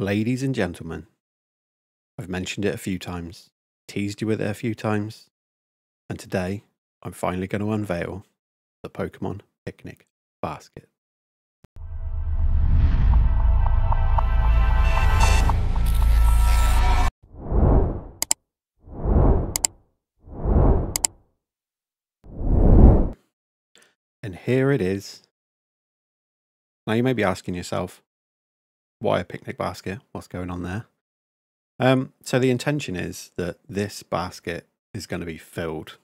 Ladies and gentlemen, I've mentioned it a few times, teased you with it a few times, and today I'm finally going to unveil the Pokemon Picnic Basket. And here it is. Now you may be asking yourself, why a picnic basket? What's going on there? Um, so the intention is that this basket is going to be filled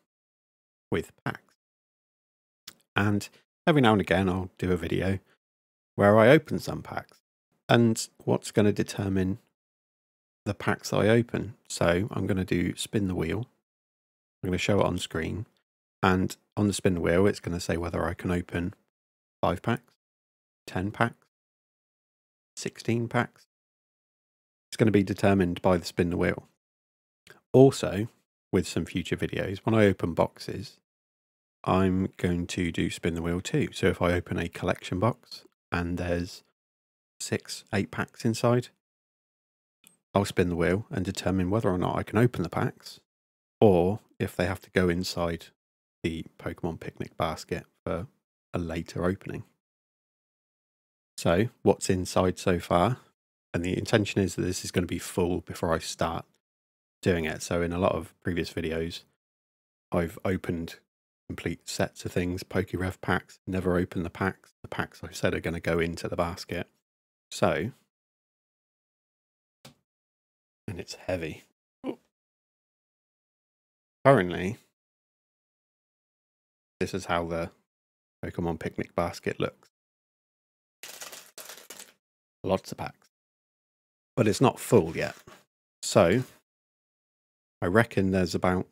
with packs. And every now and again, I'll do a video where I open some packs. And what's going to determine the packs I open? So I'm going to do spin the wheel. I'm going to show it on screen. And on the spin wheel, it's going to say whether I can open five packs, 10 packs, 16 packs. It's going to be determined by the spin the wheel. Also, with some future videos, when I open boxes, I'm going to do spin the wheel too. So if I open a collection box and there's six, eight packs inside, I'll spin the wheel and determine whether or not I can open the packs or if they have to go inside the Pokemon picnic basket for a later opening. So, what's inside so far? And the intention is that this is going to be full before I start doing it. So, in a lot of previous videos, I've opened complete sets of things, PokeRev packs, never opened the packs. The packs I said are going to go into the basket. So, and it's heavy. Currently, this is how the Pokemon picnic basket looks. Lots of packs. But it's not full yet. So I reckon there's about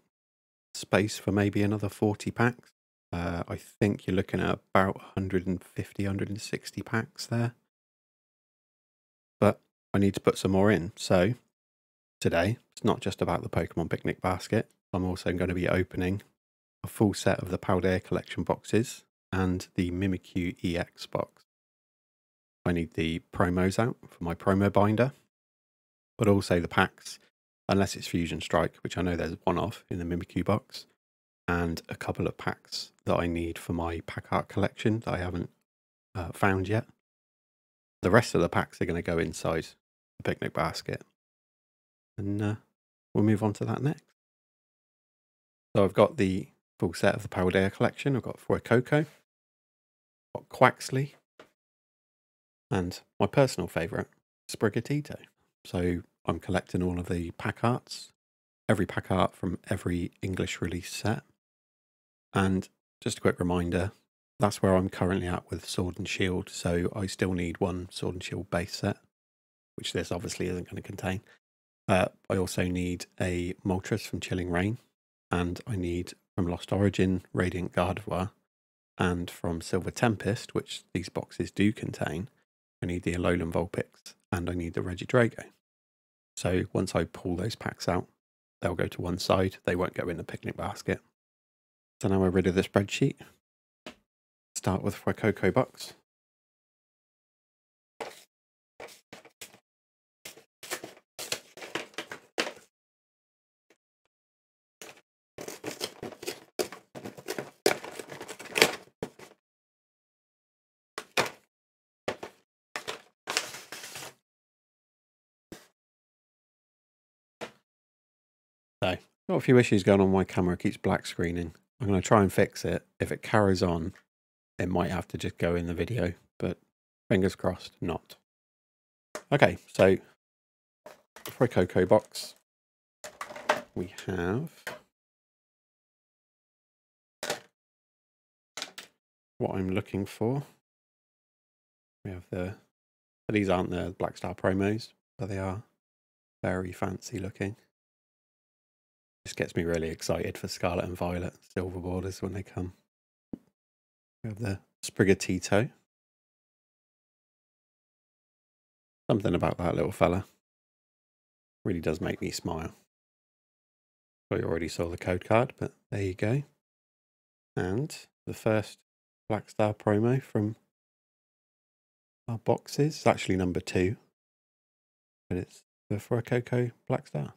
space for maybe another 40 packs. Uh, I think you're looking at about 150, 160 packs there. But I need to put some more in. So today, it's not just about the Pokemon Picnic basket. I'm also going to be opening a full set of the Paldea collection boxes and the Mimikyu EX box. I need the promos out for my promo binder, but also the packs, unless it's Fusion Strike, which I know there's one of in the Mimikyu box, and a couple of packs that I need for my pack art collection that I haven't uh, found yet. The rest of the packs are going to go inside the picnic basket. And uh, we'll move on to that next. So I've got the full set of the Paldea collection. I've got Fuecoco, got Quaxly, and my personal favourite, Sprigatito. So I'm collecting all of the pack arts, every pack art from every English release set. And just a quick reminder, that's where I'm currently at with Sword and Shield. So I still need one Sword and Shield base set, which this obviously isn't going to contain. Uh, I also need a Moltres from Chilling Reign, and I need from Lost Origin Radiant Gardevoir, and from Silver Tempest, which these boxes do contain, I need the Alolan Vulpix and I need the Regidrago. So once I pull those packs out, they'll go to one side. They won't go in the picnic basket. So now we're rid of the spreadsheet. Start with Fuecoco box. So, got a few issues going on. My camera keeps black screening. I'm going to try and fix it. If it carries on, it might have to just go in the video, but fingers crossed, not. Okay, so Fuecoco box, we have what I'm looking for. We have the, these aren't the Black Star promos, but they are very fancy looking. Just gets me really excited for Scarlet and Violet silver borders when they come. We have the Sprigatito. Something about that little fella really does make me smile. So I already saw the code card, but there you go. And the first Black Star promo from our boxes, actually number two. but it's the Fuecoco Black Star.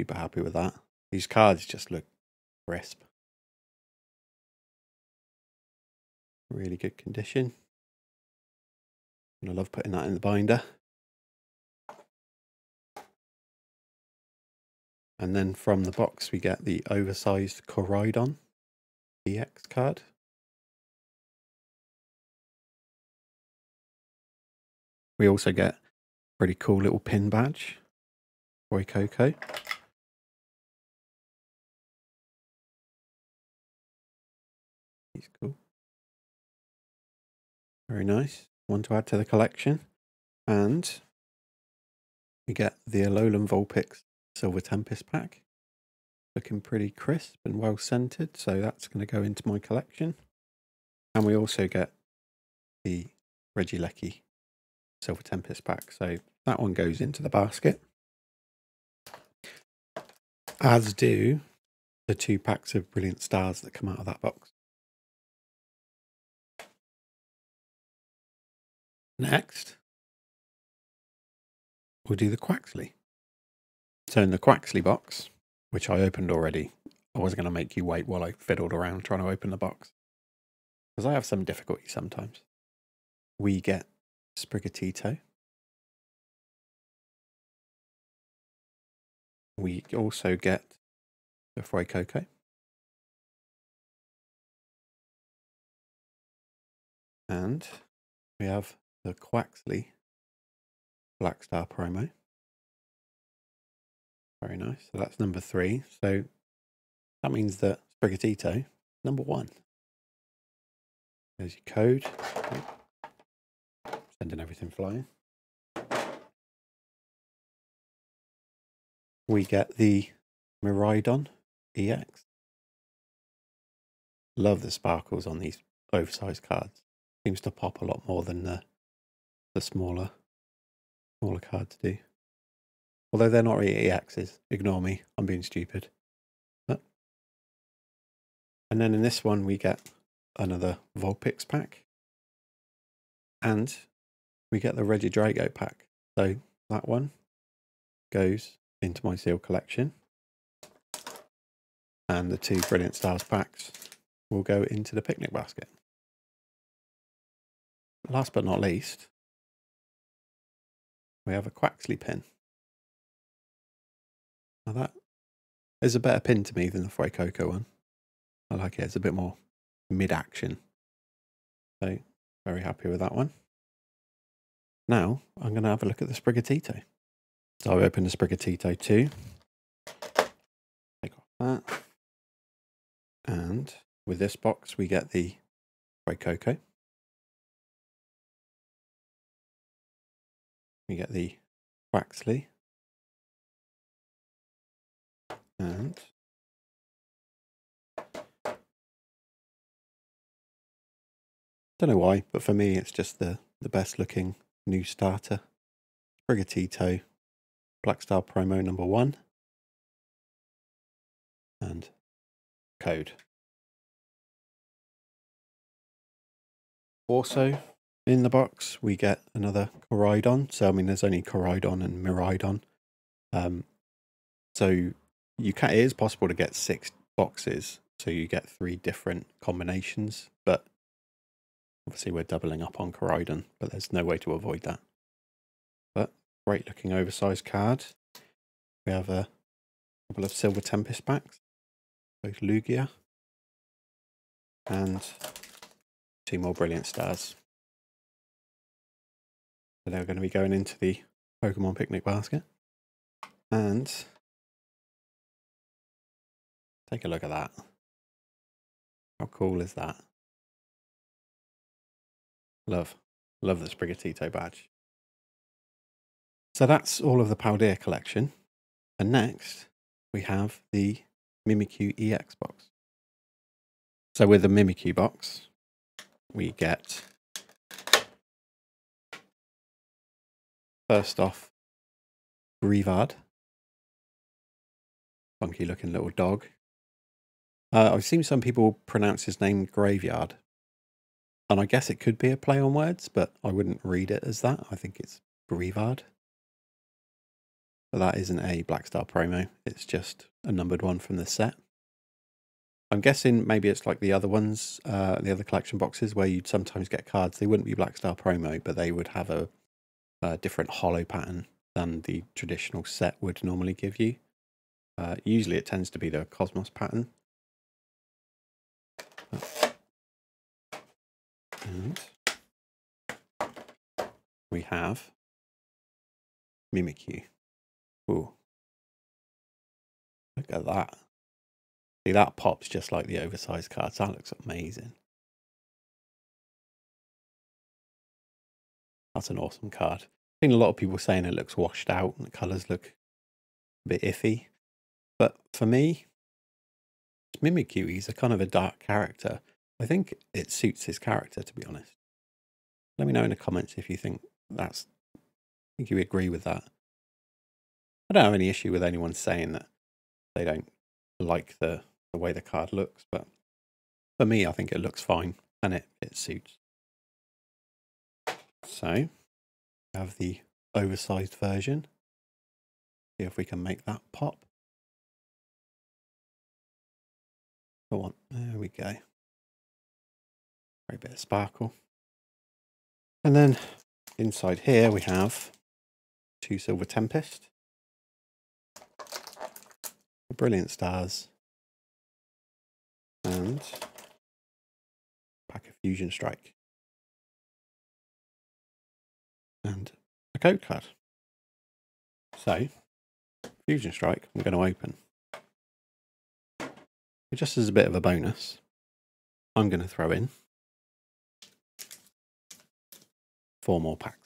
Super happy with that. These cards just look crisp. Really good condition. And I love putting that in the binder. And then from the box, we get the oversized Koraidon EX card. We also get a pretty cool little pin badge, Fuecoco. He's cool. Very nice. One to add to the collection. And we get the Alolan Vulpix Silver Tempest pack. Looking pretty crisp and well scented, so that's going to go into my collection. And we also get the Regieleki Silver Tempest pack, so that one goes into the basket. As do the two packs of Brilliant Stars that come out of that box. Next, we'll do the Quaxly. So in the Quaxly box, which I opened already, I was going to make you wait while I fiddled around trying to open the box. Because I have some difficulty sometimes. We get Sprigatito. We also get the Fuecoco. And we have the Quaxly Black Star promo. Very nice. So that's number three. So that means that Sprigatito, number one. There's your code. Sending everything flying. We get the Miraidon EX. Love the sparkles on these oversized cards. Seems to pop a lot more than the the smaller smaller cards do. Although they're not really EXs. Ignore me. I'm being stupid. But, and then in this one we get another Vulpix pack. And we get the Regidrago pack. So that one goes into my seal collection. And the two Brilliant Stars packs will go into the picnic basket. Last but not least, we have a Quaxly pin. Now that is a better pin to me than the Fuecoco one. I like it. It's a bit more mid-action. So very happy with that one. Now I'm going to have a look at the Sprigatito. So I open the Sprigatito 2. Take off that. And with this box we get the Fuecoco. We get the Quaxly. And don't know why, but for me it's just the, the best looking new starter. Sprigatito Black Star promo number one. And code. Also, in the box, we get another Koraidon. So, I mean, there's only Koraidon and Miraidon. Um, so, you can, it is possible to get six boxes. So, you get three different combinations. But obviously, we're doubling up on Koraidon, but there's no way to avoid that. But great looking oversized card. We have a couple of Silver Tempest packs, both Lugia, and two more Brilliant Stars. So they're going to be going into the Pokemon picnic basket. And take a look at that. How cool is that? Love. Love the Sprigatito badge. So that's all of the Paldea collection. And next, we have the Mimikyu EX box. So with the Mimikyu box, we get First off, Greavard. Funky looking little dog. Uh, I've seen some people pronounce his name Graveyard. And I guess it could be a play on words, but I wouldn't read it as that. I think it's Grievard. But that isn't a Black Star promo. It's just a numbered one from the set. I'm guessing maybe it's like the other ones, uh, the other collection boxes where you'd sometimes get cards. They wouldn't be Black Star promo, but they would have a, a different hollow pattern than the traditional set would normally give you. Uh, usually it tends to be the Cosmos pattern. And we have Mimikyu. Ooh. Look at that. See, that pops just like the oversized cards. That looks amazing. That's an awesome card. I've seen a lot of people saying it looks washed out and the colours look a bit iffy. But for me, Mimikyu, he's a kind of a dark character. I think it suits his character, to be honest. Let me know in the comments if you think that's, I think you agree with that. I don't have any issue with anyone saying that they don't like the, the way the card looks, but for me, I think it looks fine and it, it suits. So, we have the oversized version. See if we can make that pop. Go on, there we go. Very bit of sparkle. And then inside here we have two Silver Tempest, Brilliant Stars, and pack of Fusion Strike. And a code card. So, Fusion Strike, I'm going to open. Just as a bit of a bonus, I'm going to throw in four more packs.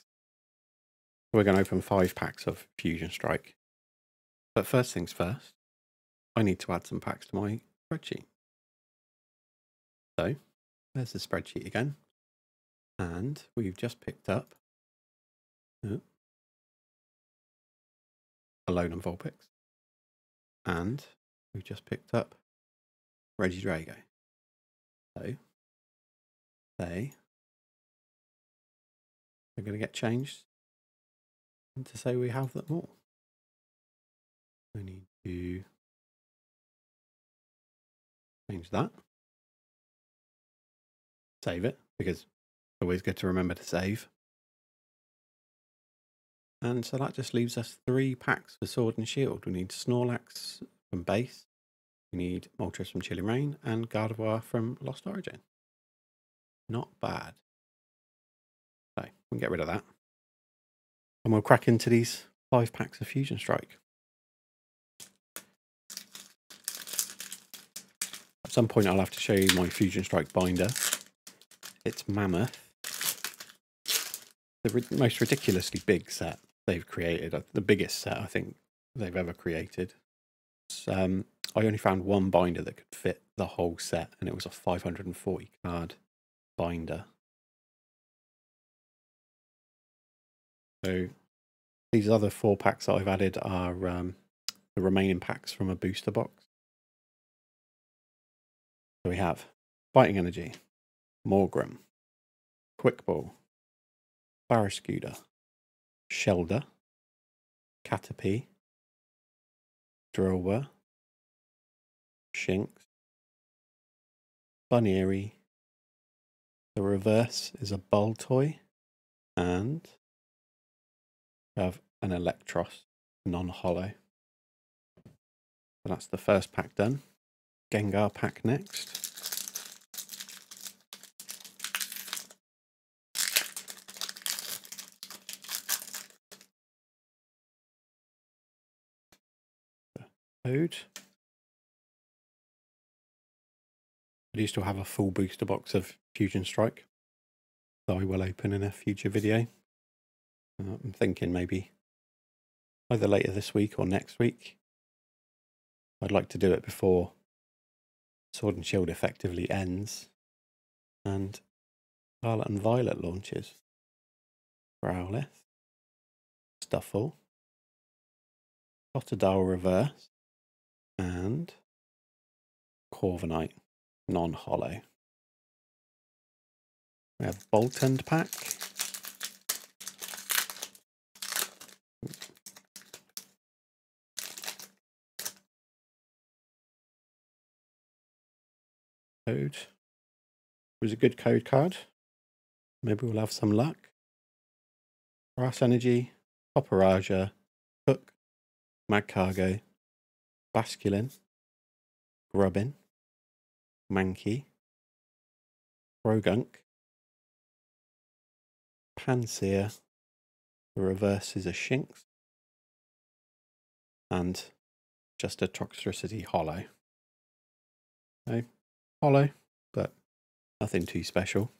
We're going to open five packs of Fusion Strike. But first things first, I need to add some packs to my spreadsheet. So there's the spreadsheet again. And we've just picked up uh, Alolan Vulpix. And we've just picked up Reggie Regidrago. So they are going to get changed and to say we have them all. We need to change that. Save it because always good to remember to save. And so that just leaves us three packs for Sword and Shield. We need Snorlax from base, we need Moltres from Chilling Reign, and Gardevoir from Lost Origin. Not bad. So we can get rid of that. And we'll crack into these five packs of Fusion Strike. At some point I'll have to show you my Fusion Strike binder. It's Mammoth. The most ridiculously big set they've created. Uh, the biggest set I think they've ever created. Um, I only found one binder that could fit the whole set and it was a 540 card binder. So these other four packs that I've added are um, the remaining packs from a booster box. So we have Fighting Energy, Morgrem, Quick Ball, Shellder, Caterpie, Drilbur, Shinx, Buneary. The reverse is a Baltoy, and we have an Eelektross non-hollow. So that's the first pack done. Gengar pack next. I do still have a full booster box of Fusion Strike that I will open in a future video. Uh, I'm thinking maybe either later this week or next week. I'd like to do it before Sword and Shield effectively ends and Scarlet and Violet launches. Growlithe, Stufful, Totodile Reverse, and Corviknight non-hollow. We have Boltund pack, Code. Was a good code card. Maybe we'll have some luck. Brass Energy, Copperajah, Hook, Magcargo, Basculin, Grubbin, Mankey, Croagunk, Pansear, the reverse is a Shinx, and just a Toxtricity Hollow. Hollow, but nothing too special.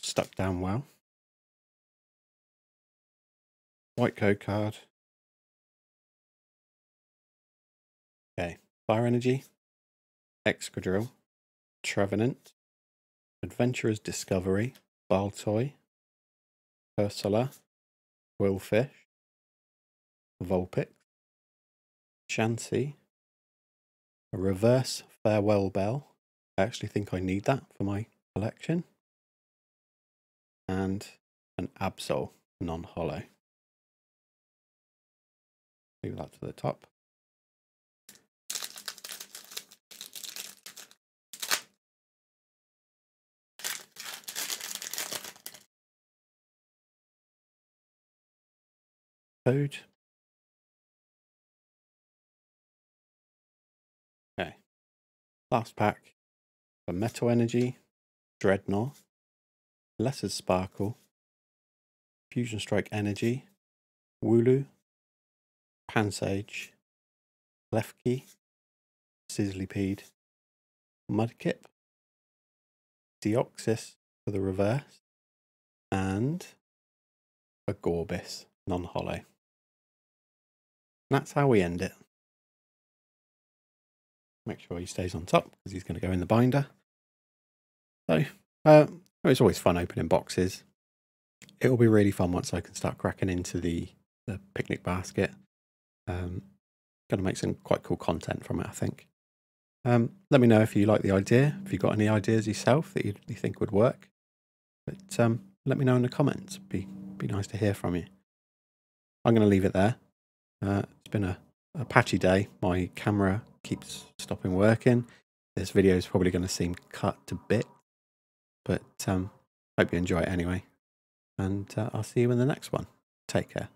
Stuck down well. White code card. Okay, Fire Energy, Excadrill, Trevenant, Adventurer's Discovery, Baltoy, Ursula, Qwilfish, Vulpix, Chansey, a reverse Farewell Bell. I actually think I need that for my collection. And an Absol non-hollow. Move that to the top. Code. Okay. Last pack for Metal Energy, Drednaw, Lesser Sparkle, Fusion Strike Energy, Wooloo, Pansage, Klefki, Sizzlipede, Mudkip, Deoxys for the reverse, and a Gorbis non hollow. That's how we end it. Make sure he stays on top because he's going to go in the binder. So, uh, it's always fun opening boxes. It will be really fun once I can start cracking into the, the picnic basket. Um, going to make some quite cool content from it, I think. Um, let me know if you like the idea, if you've got any ideas yourself that you, you think would work. But um, let me know in the comments. Be be nice to hear from you. I'm going to leave it there. Uh, it's been a, a patchy day. My camera keeps stopping working. This video is probably going to seem cut to bit, but um, hope you enjoy it anyway. And uh, I'll see you in the next one. Take care.